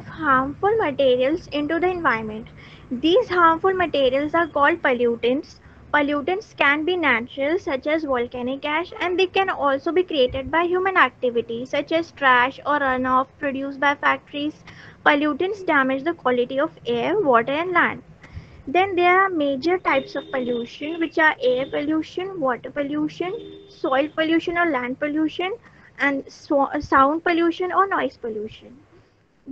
of harmful materials into the environment. These harmful materials are called pollutants. Pollutants can be natural such as volcanic ash and they can also be created by human activity such as trash or runoff produced by factories. Pollutants damage the quality of air, water and land. Then there are major types of pollution which are air pollution, water pollution, soil pollution or land pollution and so sound pollution or noise pollution.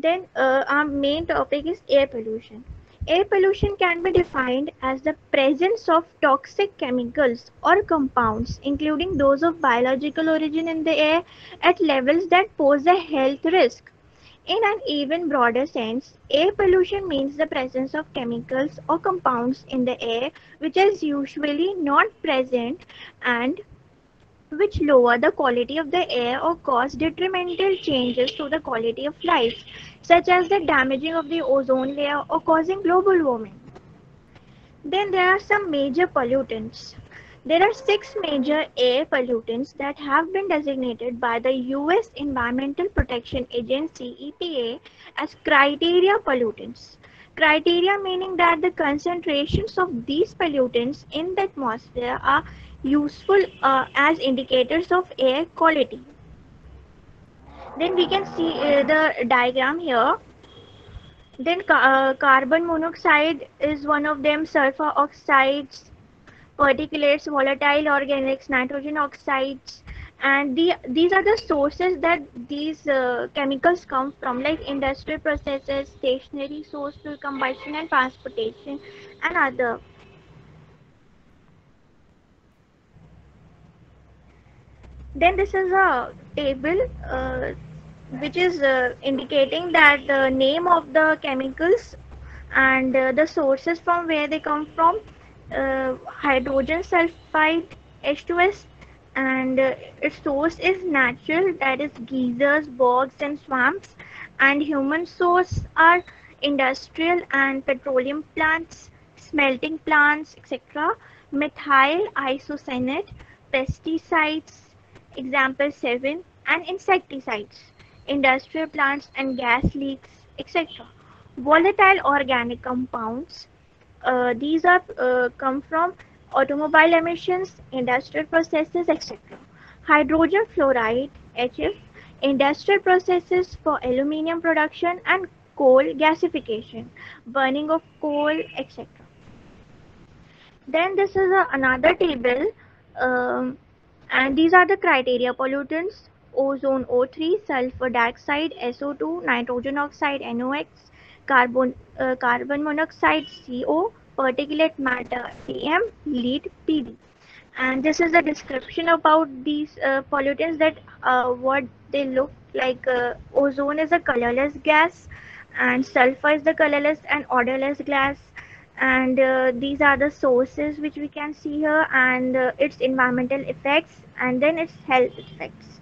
Then uh, our main topic is air pollution. Air pollution can be defined as the presence of toxic chemicals or compounds, including those of biological origin in the air, at levels that pose a health risk. In an even broader sense, air pollution means the presence of chemicals or compounds in the air which is usually not present and which lower the quality of the air or cause detrimental changes to the quality of life, such as the damaging of the ozone layer or causing global warming. Then there are some major pollutants. There are six major air pollutants that have been designated by the US Environmental Protection Agency EPA as criteria pollutants. Criteria meaning that the concentrations of these pollutants in the atmosphere are useful uh, as indicators of air quality. Then we can see uh, the diagram here. Then uh, carbon monoxide is one of them, sulfur oxides, particulates, volatile organics, nitrogen oxides, and the, these are the sources that these uh, chemicals come from like industrial processes, stationary source fuel combustion and transportation and other then this is a table uh, which is uh, indicating that the name of the chemicals and uh, the sources from where they come from uh, hydrogen sulfide H2S and uh, its source is natural that is geysers bogs and swamps. And human source are industrial and petroleum plants smelting plants etc methyl isocyanate pesticides example 7 and insecticides industrial plants and gas leaks etc volatile organic compounds uh, these are uh, come from automobile emissions industrial processes etc hydrogen fluoride hf industrial processes for aluminium production and coal gasification burning of coal etc then this is a, another table um, and these are the criteria pollutants ozone O3, sulfur dioxide SO2, nitrogen oxide NOx, carbon uh, carbon monoxide CO, particulate matter PM, lead Pb. And this is the description about these uh, pollutants that uh, what they look like. Uh, ozone is a colorless gas, and sulfur is the colorless and odorless gas and uh, these are the sources which we can see here and uh, its environmental effects and then its health effects.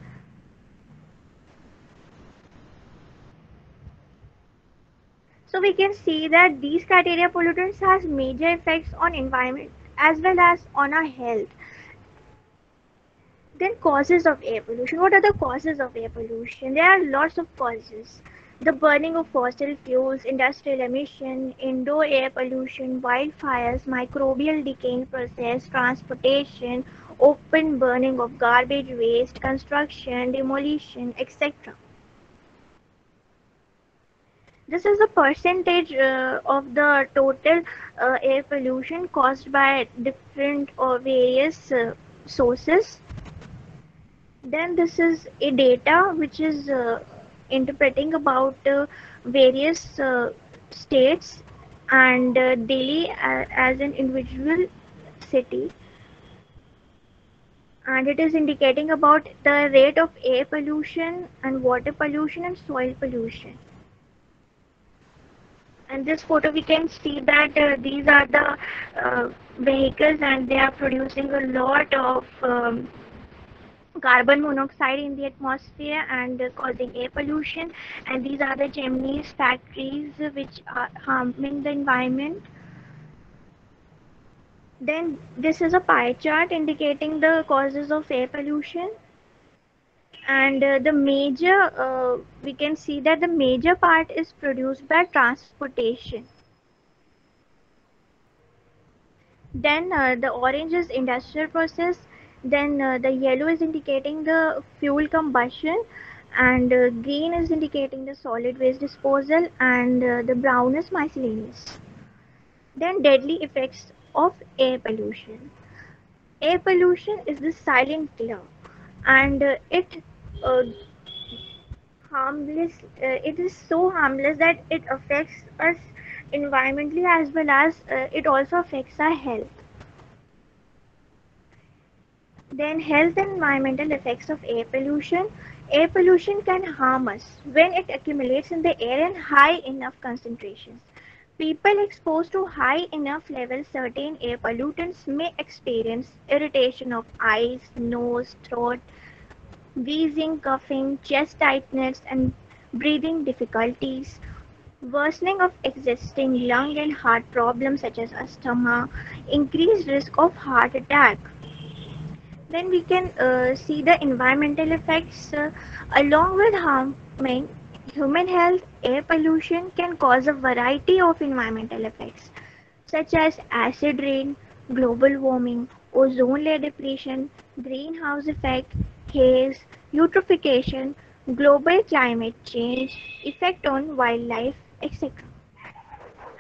So we can see that these criteria pollutants has major effects on environment as well as on our health. Then causes of air pollution. What are the causes of air pollution? There are lots of causes the burning of fossil fuels, industrial emission, indoor air pollution, wildfires, microbial decaying process, transportation, open burning of garbage waste, construction, demolition, etc. This is the percentage uh, of the total uh, air pollution caused by different or various uh, sources. Then this is a data which is uh, interpreting about uh, various uh, states and uh, Delhi as an individual city. And it is indicating about the rate of air pollution and water pollution and soil pollution. And this photo we can see that uh, these are the uh, vehicles and they are producing a lot of um, carbon monoxide in the atmosphere and uh, causing air pollution. And these are the chimneys factories which are harming the environment. Then this is a pie chart indicating the causes of air pollution. And uh, the major uh, we can see that the major part is produced by transportation. Then uh, the orange is industrial process then uh, the yellow is indicating the fuel combustion and uh, green is indicating the solid waste disposal and uh, the brown is miscellaneous. Then deadly effects of air pollution. Air pollution is the silent killer and uh, it uh, harmless uh, it is so harmless that it affects us environmentally as well as it also affects our health then health and environmental effects of air pollution. Air pollution can harm us when it accumulates in the air in high enough concentrations. People exposed to high enough levels certain air pollutants may experience irritation of eyes, nose, throat, wheezing, coughing, chest tightness, and breathing difficulties, worsening of existing lung and heart problems such as asthma, increased risk of heart attack. Then we can uh, see the environmental effects uh, along with harming human health, air pollution can cause a variety of environmental effects such as acid rain, global warming, ozone layer depletion, greenhouse effect, haze, eutrophication, global climate change, effect on wildlife, etc.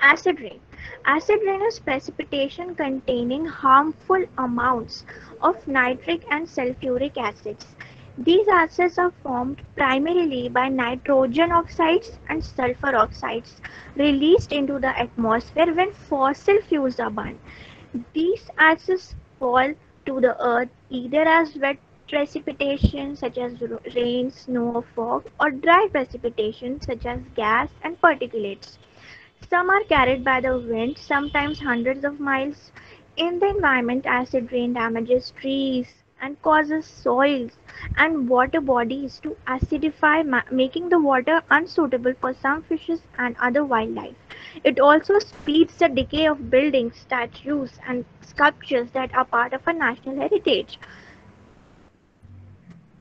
Acid rain. Acid rain is precipitation containing harmful amounts of nitric and sulfuric acids. These acids are formed primarily by nitrogen oxides and sulfur oxides released into the atmosphere when fossil fuels are burned. These acids fall to the earth either as wet precipitation such as rain, snow fog or dry precipitation such as gas and particulates. Some are carried by the wind, sometimes hundreds of miles. In the environment, acid rain damages trees and causes soils and water bodies to acidify, making the water unsuitable for some fishes and other wildlife. It also speeds the decay of buildings, statues, and sculptures that are part of a national heritage.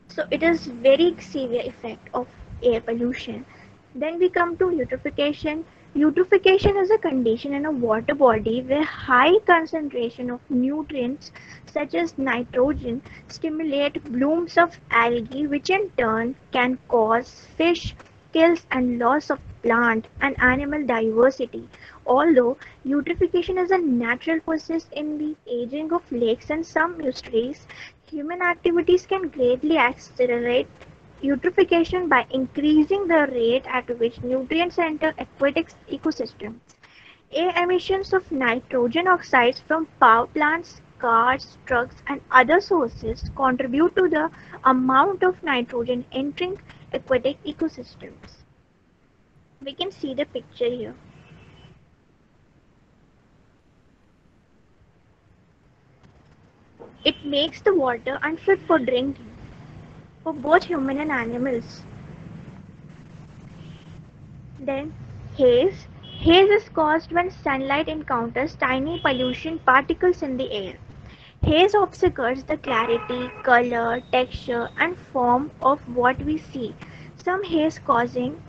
So it is very severe effect of air pollution. Then we come to eutrophication. Eutrophication is a condition in a water body where high concentration of nutrients such as nitrogen stimulate blooms of algae which in turn can cause fish kills and loss of plant and animal diversity. Although eutrophication is a natural process in the aging of lakes and some estuaries, human activities can greatly accelerate eutrophication by increasing the rate at which nutrients enter aquatic ecosystems. Air emissions of nitrogen oxides from power plants, cars, trucks, and other sources contribute to the amount of nitrogen entering aquatic ecosystems. We can see the picture here. It makes the water unfit for drinking for both human and animals. Then haze. Haze is caused when sunlight encounters tiny pollution particles in the air. Haze obscures the clarity, color, texture and form of what we see. Some haze causing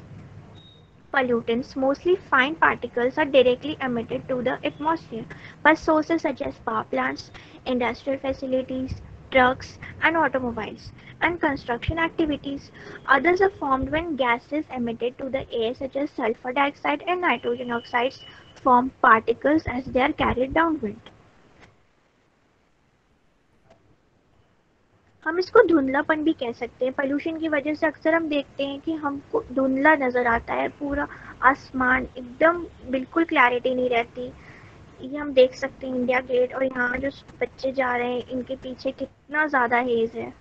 pollutants, mostly fine particles, are directly emitted to the atmosphere by sources such as power plants, industrial facilities, trucks and automobiles and construction activities. Others are formed when gases emitted to the air such as sulfur dioxide and nitrogen oxides form particles as they are carried downwind. हम इसको धुंधलापन भी कह सकते हैं pollution की वजह से अक्सर हम देखते हैं कि हमको धुंधला नज़र आता है पूरा आसमान एकदम बिल्कुल क्लैरिटी नहीं रहती ये हम देख सकते हैं इंडिया गेट और यहाँ जो बच्चे जा रहे हैं, इनके पीछे कितना ज़्यादा हेज है।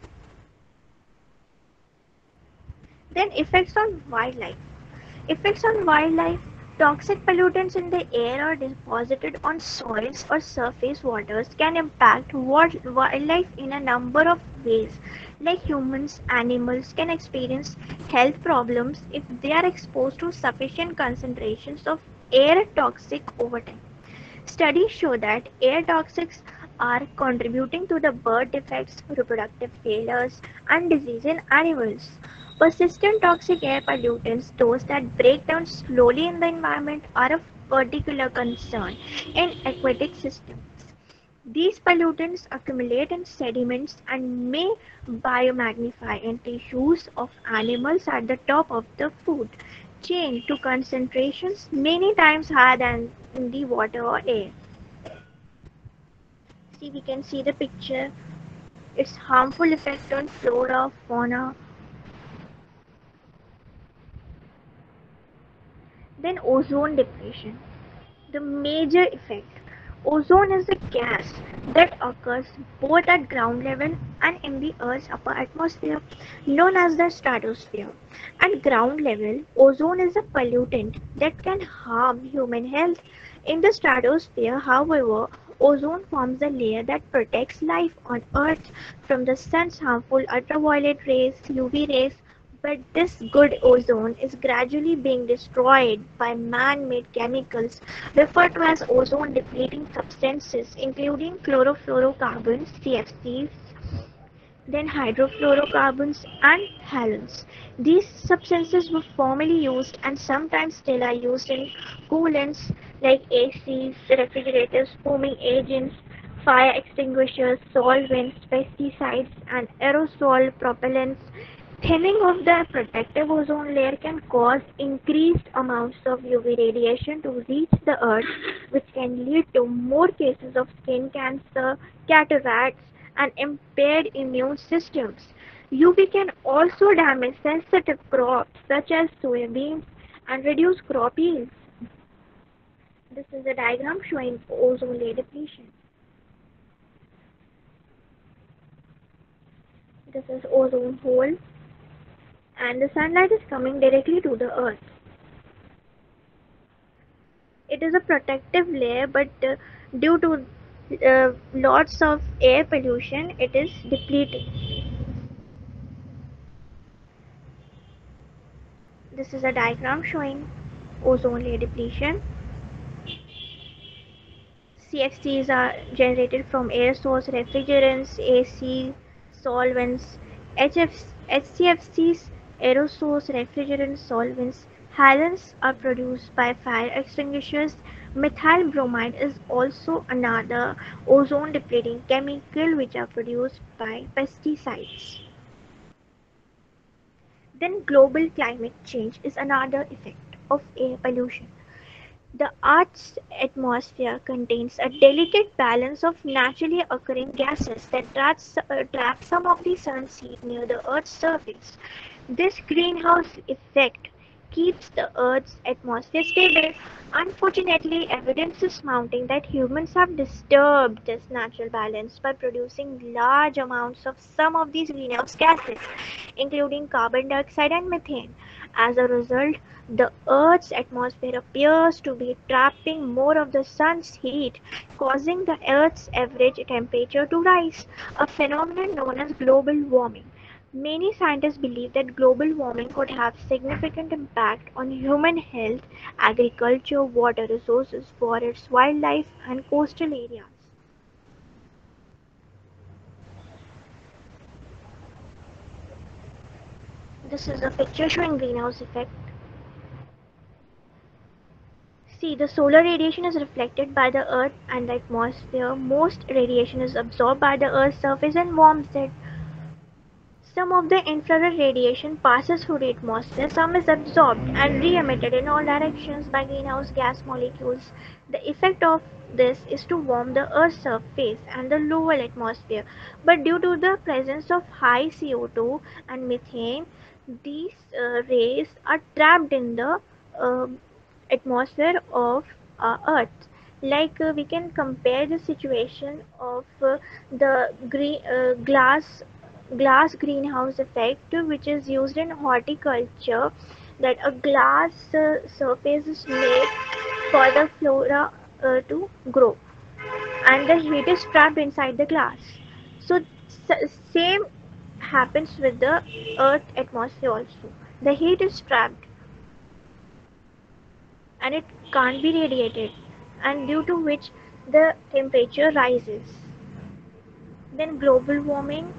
Then effects on wildlife effects on wildlife toxic pollutants in the air or deposited on soils or surface waters can impact wildlife in a number of ways like humans animals can experience health problems if they are expose to sufficient concentration of air toxic over time Studies show that air toxics are contributing to the birth defects, reproductive failures, and disease in animals. Persistent toxic air pollutants, those that break down slowly in the environment, are of particular concern in aquatic systems. These pollutants accumulate in sediments and may biomagnify in tissues of animals at the top of the food chain to concentrations many times higher than in the water or air. See, we can see the picture. Its harmful effect on flora, fauna. Then ozone depletion. The major effect Ozone is a gas that occurs both at ground level and in the Earth's upper atmosphere, known as the stratosphere. At ground level, ozone is a pollutant that can harm human health. In the stratosphere, however, ozone forms a layer that protects life on Earth from the sun's harmful ultraviolet rays, UV rays, but this good ozone is gradually being destroyed by man-made chemicals referred to as ozone-depleting substances, including chlorofluorocarbons, CFCs, then hydrofluorocarbons and halogens. These substances were formerly used and sometimes still are used in coolants like ACs, refrigerators, foaming agents, fire extinguishers, solvents, pesticides, and aerosol propellants Thinning of the protective ozone layer can cause increased amounts of UV radiation to reach the earth, which can lead to more cases of skin cancer, cataracts, and impaired immune systems. UV can also damage sensitive crops such as soybeans and reduce crop yields. This is a diagram showing ozone layer depletion. This is ozone hole and the sunlight is coming directly to the earth. It is a protective layer but uh, due to uh, lots of air pollution it is depleting. This is a diagram showing ozone layer depletion. CFCs are generated from air source refrigerants, AC, solvents, HF, HCFCs Aerosols, refrigerant solvents, halogens are produced by fire extinguishers. Methyl bromide is also another ozone depleting chemical which are produced by pesticides. Then global climate change is another effect of air pollution. The Earth's atmosphere contains a delicate balance of naturally occurring gases that traps, uh, trap some of the sun's heat near the Earth's surface. This greenhouse effect keeps the Earth's atmosphere stable. Unfortunately, evidence is mounting that humans have disturbed this natural balance by producing large amounts of some of these greenhouse gases, including carbon dioxide and methane. As a result, the Earth's atmosphere appears to be trapping more of the sun's heat, causing the Earth's average temperature to rise, a phenomenon known as global warming. Many scientists believe that global warming could have significant impact on human health, agriculture, water resources, forests, wildlife, and coastal areas. This is a picture showing greenhouse effect. See, the solar radiation is reflected by the earth and the atmosphere. Most radiation is absorbed by the earth's surface and warms it. Some of the infrared radiation passes through the atmosphere, some is absorbed and re-emitted in all directions by greenhouse gas molecules. The effect of this is to warm the Earth's surface and the lower atmosphere, but due to the presence of high CO2 and methane, these uh, rays are trapped in the uh, atmosphere of uh, Earth. Like uh, we can compare the situation of uh, the green uh, glass glass greenhouse effect which is used in horticulture that a glass uh, surface is made for the flora uh, to grow. And the heat is trapped inside the glass. So same happens with the earth atmosphere also. The heat is trapped. And it can't be radiated. And due to which the temperature rises. Then global warming.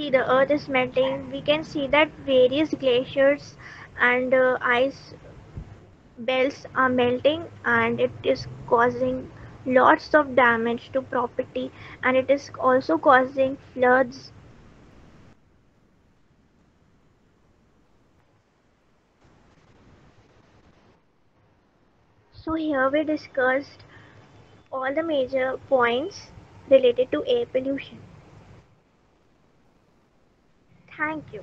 See, the earth is melting. We can see that various glaciers and uh, ice belts are melting and it is causing lots of damage to property and it is also causing floods so here we discussed all the major points related to air pollution thank you